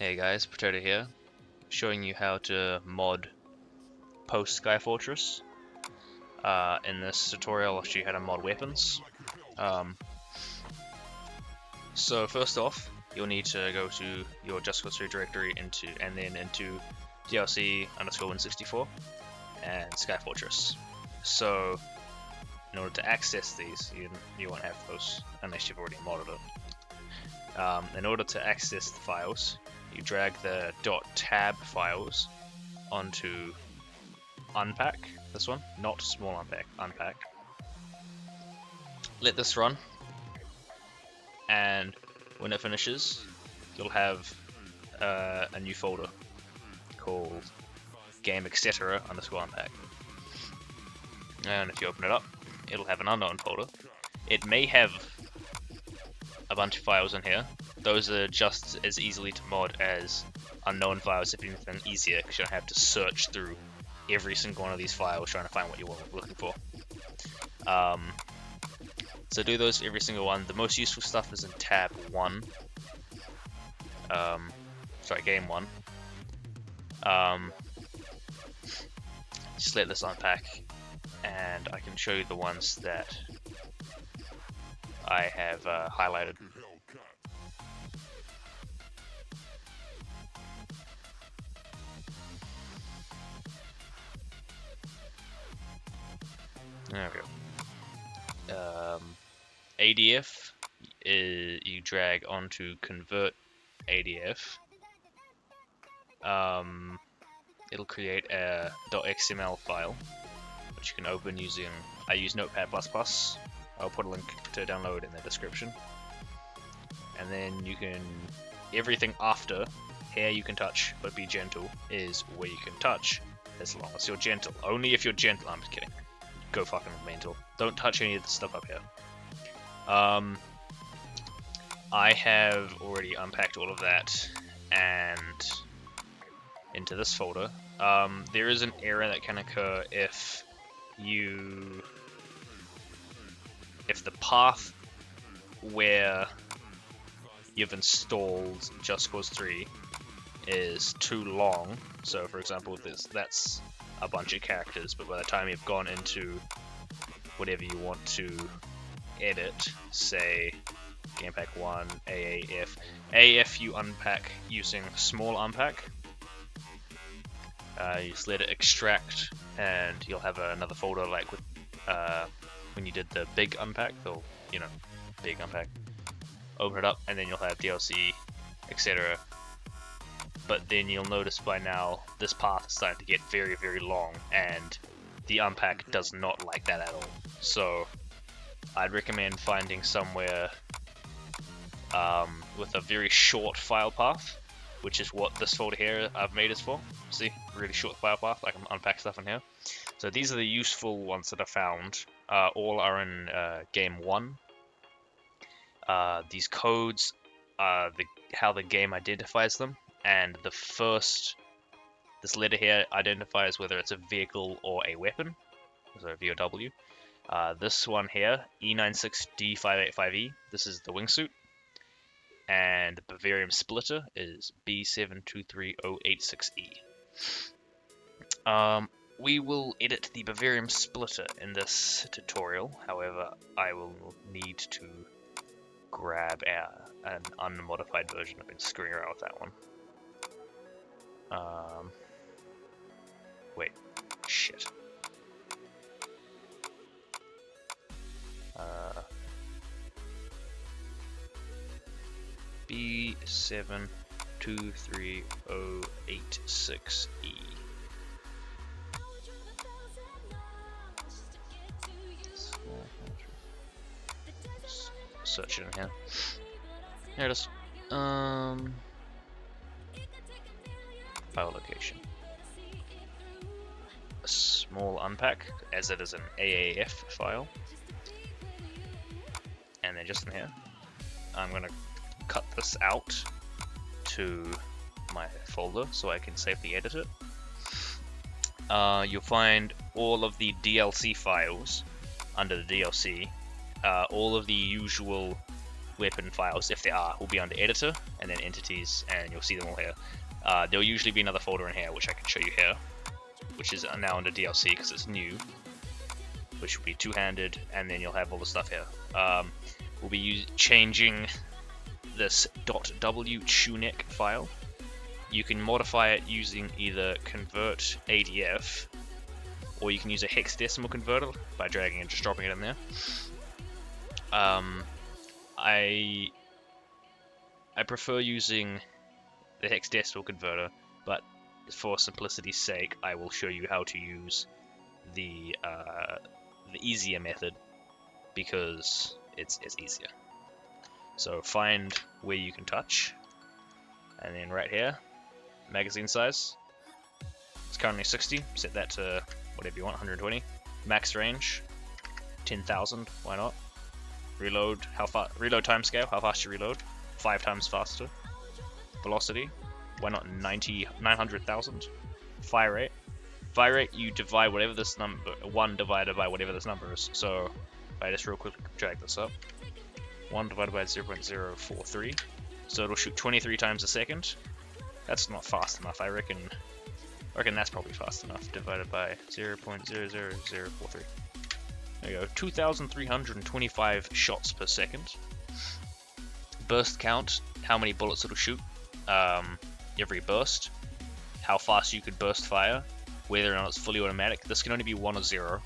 Hey guys, Potato here, showing you how to mod post Sky Fortress. Uh, in this tutorial I'll show you how to mod weapons. Um, so first off, you'll need to go to your Just Cause 3 directory into and then into DLC underscore 164 and Sky Fortress. So in order to access these, you, you won't have those unless you've already modded it. Um, in order to access the files, you drag the dot .tab files onto unpack, this one, not small unpack, unpack. Let this run, and when it finishes, you'll have uh, a new folder called game etc underscore unpack. And if you open it up, it'll have an unknown folder. It may have a bunch of files in here. Those are just as easily to mod as unknown files, if anything easier, because you don't have to search through every single one of these files trying to find what you're looking for. Um, so do those for every single one. The most useful stuff is in tab 1. Um, sorry, game 1. Um, just let this unpack and I can show you the ones that I have uh, highlighted. There we go. Um, ADF is you drag onto convert ADF. Um, it'll create a .xml file which you can open using, I use Notepad++. Plus I'll put a link to download in the description. And then you can, everything after, here you can touch, but be gentle, is where you can touch, as long as you're gentle. Only if you're gentle, I'm just kidding. Go fucking mental. Don't touch any of the stuff up here. Um, I have already unpacked all of that, and into this folder. Um, there is an error that can occur if you if the path where you've installed Just Cause 3 is too long, so for example this that's a bunch of characters, but by the time you've gone into whatever you want to edit, say Gamepack 1, AAF, AF you unpack using small unpack, uh, you just let it extract and you'll have another folder like with uh, when you did the big unpack, or you know, big unpack. Open it up, and then you'll have DLC, etc. But then you'll notice by now this path is starting to get very, very long, and the unpack does not like that at all. So I'd recommend finding somewhere um, with a very short file path which is what this folder here I've made is for. See, really short file path, I can unpack stuff in here. So these are the useful ones that I found. Uh, all are in uh, game one. Uh, these codes are the how the game identifies them, and the first, this letter here identifies whether it's a vehicle or a weapon, so VOW. Uh, this one here, E96D585E, this is the wingsuit and the Bavarium splitter is B723086E. Um, we will edit the Bavarium splitter in this tutorial, however, I will need to grab our, an unmodified version. I've been screwing around with that one. Um, wait, shit. Uh, B723086E. Search it in here. There it is. Um, file location. A small unpack, as it is an AAF file. And then just in here, I'm gonna cut this out to my folder so I can safely edit it. Uh, you'll find all of the DLC files under the DLC. Uh, all of the usual weapon files, if there are, will be under editor, and then entities, and you'll see them all here. Uh, there'll usually be another folder in here, which I can show you here, which is now under DLC because it's new, which will be two-handed, and then you'll have all the stuff here. Um, we'll be changing this .w file. You can modify it using either convert ADF, or you can use a hexadecimal converter by dragging and just dropping it in there. Um, I I prefer using the hexadecimal converter, but for simplicity's sake, I will show you how to use the uh, the easier method because it's it's easier. So find where you can touch, and then right here, magazine size. It's currently 60. Set that to whatever you want, 120. Max range, 10,000. Why not? Reload. How far? Reload time scale. How fast you reload? Five times faster. Velocity. Why not 90, 900,000? Fire rate. Fire rate. You divide whatever this number. One divided by whatever this number is. So if I just real quick drag this up. 1 divided by 0.043. So it'll shoot 23 times a second. That's not fast enough, I reckon. I reckon that's probably fast enough, divided by 0.00043. There you go, 2,325 shots per second. Burst count, how many bullets it'll shoot um, every burst. How fast you could burst fire, whether or not it's fully automatic. This can only be 1 or 0.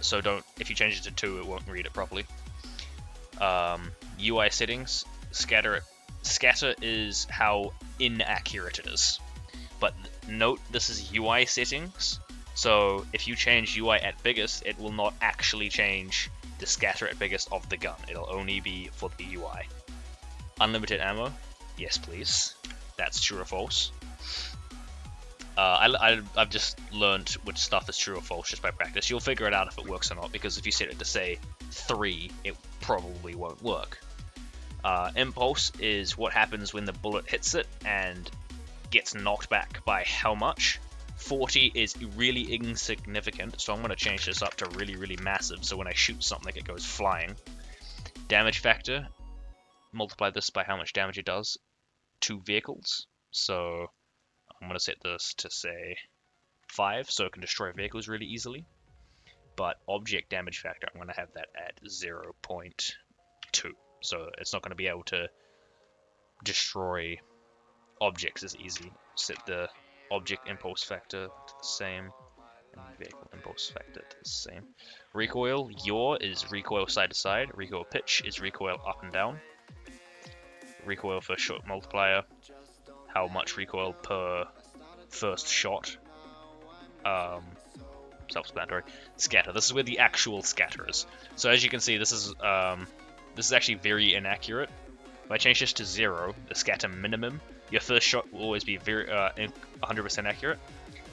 So don't, if you change it to 2, it won't read it properly um, UI settings, scatter scatter is how inaccurate it is. But note this is UI settings, so if you change UI at biggest, it will not actually change the scatter at biggest of the gun. It'll only be for the UI. Unlimited ammo, yes please. That's true or false. Uh, I, I, have just learned which stuff is true or false just by practice. You'll figure it out if it works or not, because if you set it to say 3, it probably won't work. Uh, impulse is what happens when the bullet hits it and gets knocked back by how much. 40 is really insignificant, so I'm going to change this up to really, really massive, so when I shoot something it goes flying. Damage factor, multiply this by how much damage it does to vehicles, so I'm going to set this to say 5, so it can destroy vehicles really easily but object damage factor, I'm going to have that at 0.2. So it's not going to be able to destroy objects as easy. Set the object impulse factor to the same, and vehicle impulse factor to the same. Recoil, yaw is recoil side to side. Recoil pitch is recoil up and down. Recoil for shot multiplier, how much recoil per first shot. Um, self-explanatory. Scatter. This is where the actual scatter is. So as you can see, this is um, this is actually very inaccurate. If I change this to zero, the scatter minimum, your first shot will always be very 100% uh, accurate.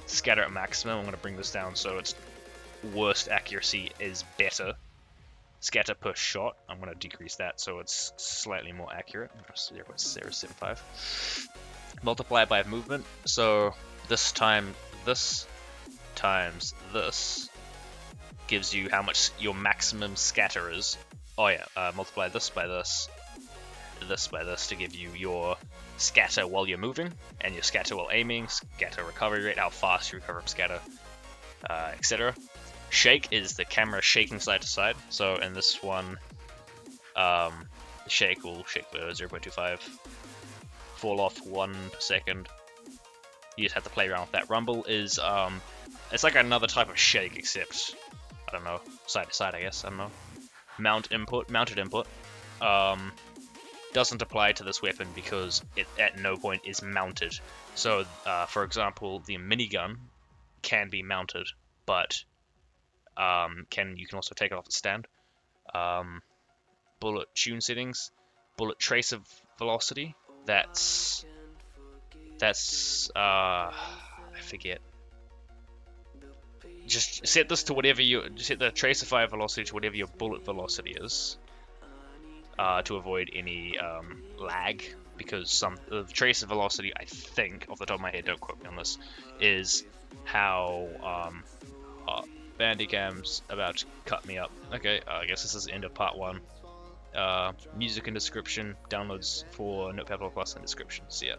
Scatter at maximum. I'm going to bring this down so its worst accuracy is better. Scatter per shot. I'm going to decrease that so it's slightly more accurate. 0.075. Multiply by movement. So this time this times this gives you how much your maximum scatter is. Oh yeah, uh, multiply this by this, this by this to give you your scatter while you're moving, and your scatter while aiming, scatter recovery rate, how fast you recover from scatter, uh, etc. Shake is the camera shaking side to side. So in this one, um, the shake will shake the 0.25, fall off one second. You just have to play around with that. Rumble is um, it's like another type of shake, except, I don't know, side to side, I guess, I don't know. Mount input, mounted input, um, doesn't apply to this weapon because it at no point is mounted. So, uh, for example, the minigun can be mounted, but um, can you can also take it off the stand. Um, bullet tune settings, bullet trace of velocity. That's that's uh, I forget just set this to whatever you set the tracer fire velocity to whatever your bullet velocity is uh, to avoid any um, lag because some the tracer velocity I think off the top of my head don't quote me on this is how um, uh, Bandicam's about to cut me up okay uh, I guess this is the end of part one Uh, music in description. Downloads for Notepad++ in description. See ya.